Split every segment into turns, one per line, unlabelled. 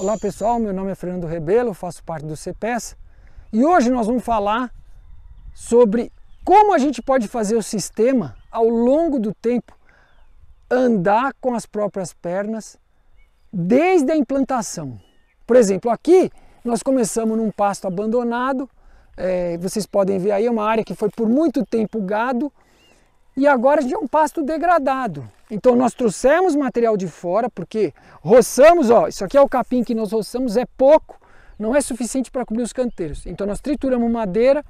Olá pessoal, meu nome é Fernando Rebelo, faço parte do CPES e hoje nós vamos falar sobre como a gente pode fazer o sistema ao longo do tempo andar com as próprias pernas desde a implantação. Por exemplo, aqui nós começamos num pasto abandonado, é, vocês podem ver aí é uma área que foi por muito tempo gado e agora já é um pasto degradado. Então nós trouxemos material de fora, porque roçamos, ó, isso aqui é o capim que nós roçamos, é pouco, não é suficiente para cobrir os canteiros. Então nós trituramos madeira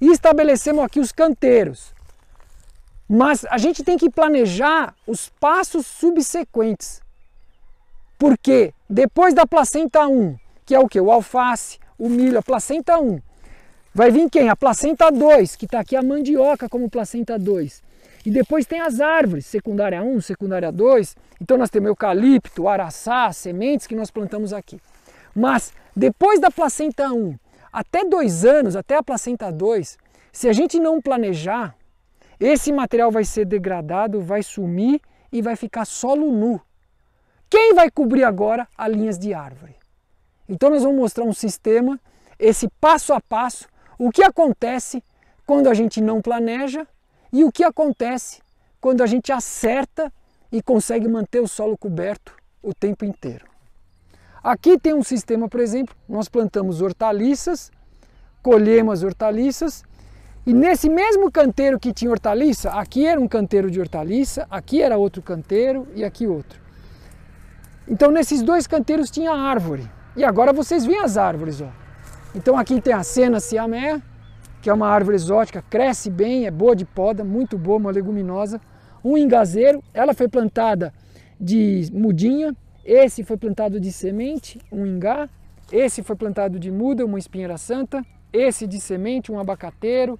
e estabelecemos aqui os canteiros. Mas a gente tem que planejar os passos subsequentes. Porque depois da placenta 1, que é o que? O alface, o milho, a placenta 1, vai vir quem? A placenta 2, que está aqui a mandioca como placenta 2. E depois tem as árvores, secundária 1, secundária 2. Então nós temos eucalipto, araçá, sementes que nós plantamos aqui. Mas depois da placenta 1, até dois anos, até a placenta 2, se a gente não planejar, esse material vai ser degradado, vai sumir e vai ficar solo nu. Quem vai cobrir agora as linhas de árvore? Então nós vamos mostrar um sistema, esse passo a passo, o que acontece quando a gente não planeja e o que acontece quando a gente acerta e consegue manter o solo coberto o tempo inteiro. Aqui tem um sistema, por exemplo, nós plantamos hortaliças, colhemos as hortaliças e nesse mesmo canteiro que tinha hortaliça, aqui era um canteiro de hortaliça, aqui era outro canteiro e aqui outro. Então nesses dois canteiros tinha árvore. E agora vocês veem as árvores, ó. Então aqui tem a cena siamé, que é uma árvore exótica, cresce bem, é boa de poda, muito boa, uma leguminosa. Um engazeiro, ela foi plantada de mudinha, esse foi plantado de semente, um ingá, esse foi plantado de muda, uma espinheira santa, esse de semente, um abacateiro,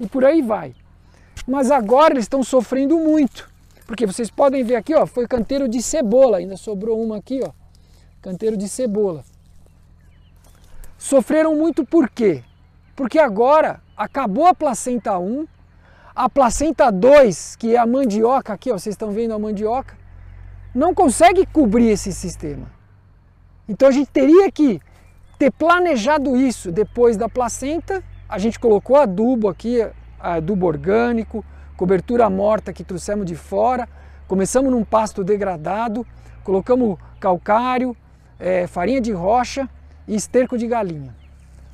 e por aí vai. Mas agora eles estão sofrendo muito, porque vocês podem ver aqui, ó, foi canteiro de cebola, ainda sobrou uma aqui, ó, canteiro de cebola. Sofreram muito por quê? Porque agora acabou a placenta 1, a placenta 2, que é a mandioca aqui, ó, vocês estão vendo a mandioca, não consegue cobrir esse sistema. Então a gente teria que ter planejado isso depois da placenta, a gente colocou adubo aqui, adubo orgânico, cobertura morta que trouxemos de fora, começamos num pasto degradado, colocamos calcário, é, farinha de rocha e esterco de galinha.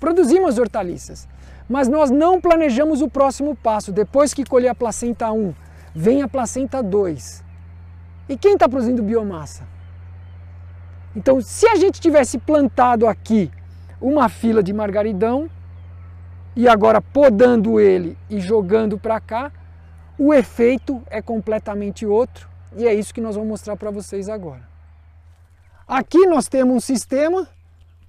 Produzimos hortaliças, mas nós não planejamos o próximo passo. Depois que colher a placenta 1, vem a placenta 2. E quem está produzindo biomassa? Então, se a gente tivesse plantado aqui uma fila de margaridão e agora podando ele e jogando para cá, o efeito é completamente outro e é isso que nós vamos mostrar para vocês agora. Aqui nós temos um sistema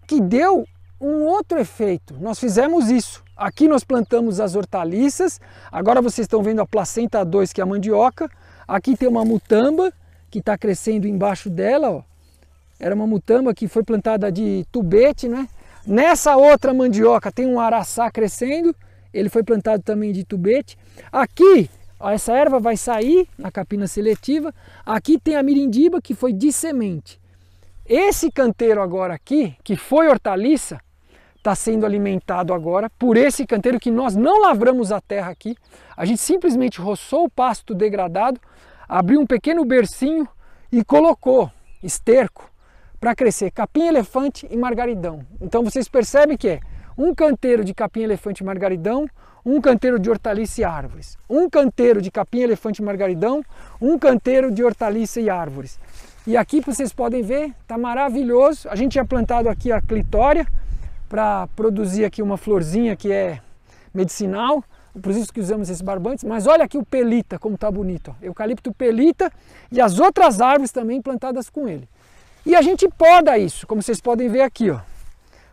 que deu um outro efeito. Nós fizemos isso. Aqui nós plantamos as hortaliças, agora vocês estão vendo a placenta 2, que é a mandioca. Aqui tem uma mutamba que está crescendo embaixo dela. Ó. Era uma mutamba que foi plantada de tubete, né? Nessa outra mandioca tem um araçá crescendo, ele foi plantado também de tubete. Aqui, essa erva vai sair na capina seletiva. Aqui tem a mirindiba que foi de semente. Esse canteiro agora aqui, que foi hortaliça, está sendo alimentado agora por esse canteiro que nós não lavramos a terra aqui. A gente simplesmente roçou o pasto degradado, abriu um pequeno bercinho e colocou esterco para crescer capim elefante e margaridão. Então vocês percebem que é um canteiro de capim elefante e margaridão, um canteiro de hortaliça e árvores, um canteiro de capim elefante e margaridão, um canteiro de hortaliça e árvores. E aqui vocês podem ver, está maravilhoso. A gente tinha plantado aqui a clitória para produzir aqui uma florzinha que é medicinal, por isso que usamos esses barbantes. Mas olha aqui o pelita, como está bonito. Ó. Eucalipto pelita e as outras árvores também plantadas com ele. E a gente poda isso, como vocês podem ver aqui. Ó.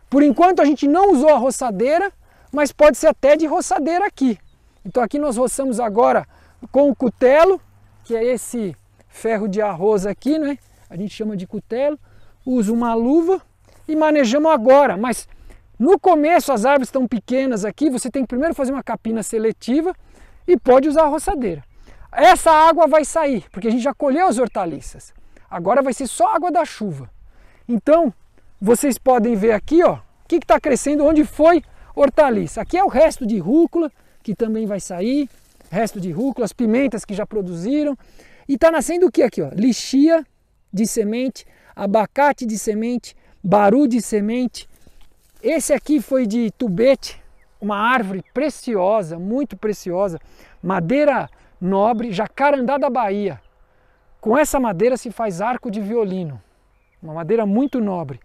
Por enquanto a gente não usou a roçadeira, mas pode ser até de roçadeira aqui. Então aqui nós roçamos agora com o cutelo, que é esse ferro de arroz aqui, né? A gente chama de cutelo. Usa uma luva e manejamos agora. Mas no começo as árvores estão pequenas aqui, você tem que primeiro fazer uma capina seletiva e pode usar a roçadeira. Essa água vai sair, porque a gente já colheu as hortaliças. Agora vai ser só água da chuva. Então, vocês podem ver aqui, ó, o que está crescendo, onde foi hortaliça. Aqui é o resto de rúcula, que também vai sair, resto de rúcula, as pimentas que já produziram. E está nascendo o que aqui? Ó? Lixia de semente, abacate de semente, baru de semente. Esse aqui foi de tubete, uma árvore preciosa, muito preciosa, madeira nobre, jacarandá da Bahia. Com essa madeira se faz arco de violino, uma madeira muito nobre.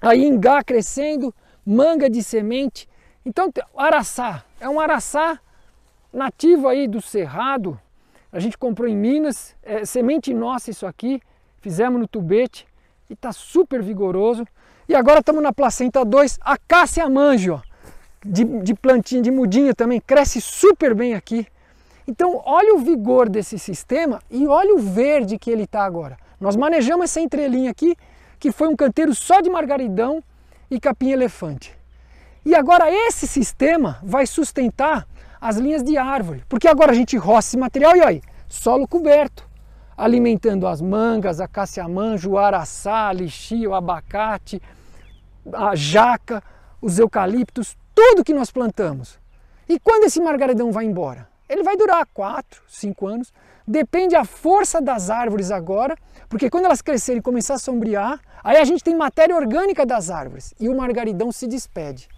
Aí ingá crescendo, manga de semente. Então, araçá, é um araçá nativo aí do Cerrado. A gente comprou em Minas, é semente nossa isso aqui, fizemos no tubete e está super vigoroso. E agora estamos na placenta 2, a cássia manjo, de, de plantinha, de mudinha também, cresce super bem aqui. Então olha o vigor desse sistema e olha o verde que ele está agora. Nós manejamos essa entrelinha aqui, que foi um canteiro só de margaridão e capim-elefante. E agora esse sistema vai sustentar as linhas de árvore, porque agora a gente roça esse material e olha solo coberto, alimentando as mangas, a caciamanjo, o araçá, a lixia, o abacate, a jaca, os eucaliptos, tudo que nós plantamos. E quando esse margaridão vai embora? Ele vai durar 4, 5 anos, depende a força das árvores agora, porque quando elas crescerem e começar a sombrear, aí a gente tem matéria orgânica das árvores e o margaridão se despede.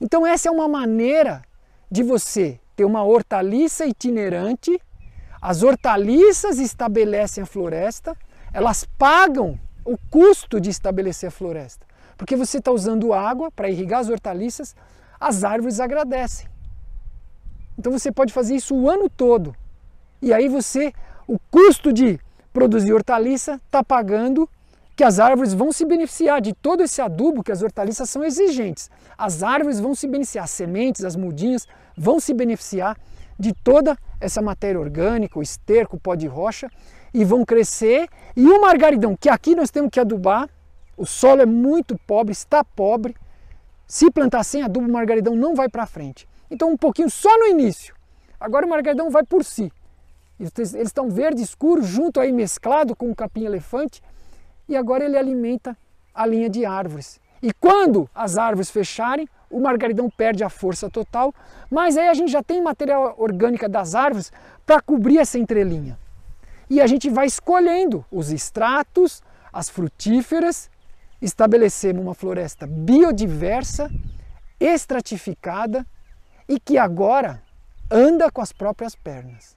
Então essa é uma maneira de você ter uma hortaliça itinerante, as hortaliças estabelecem a floresta, elas pagam o custo de estabelecer a floresta. Porque você está usando água para irrigar as hortaliças, as árvores agradecem. Então você pode fazer isso o ano todo. E aí você, o custo de produzir hortaliça está pagando que as árvores vão se beneficiar de todo esse adubo que as hortaliças são exigentes. As árvores vão se beneficiar, as sementes, as mudinhas vão se beneficiar de toda essa matéria orgânica, o esterco, o pó de rocha, e vão crescer. E o margaridão, que aqui nós temos que adubar, o solo é muito pobre, está pobre. Se plantar sem adubo, o margaridão não vai para frente. Então um pouquinho só no início. Agora o margaridão vai por si. Eles estão verde escuro, junto aí mesclado com o capim-elefante, e agora ele alimenta a linha de árvores. E quando as árvores fecharem, o margaridão perde a força total, mas aí a gente já tem material orgânico das árvores para cobrir essa entrelinha. E a gente vai escolhendo os extratos, as frutíferas, estabelecemos uma floresta biodiversa, estratificada e que agora anda com as próprias pernas.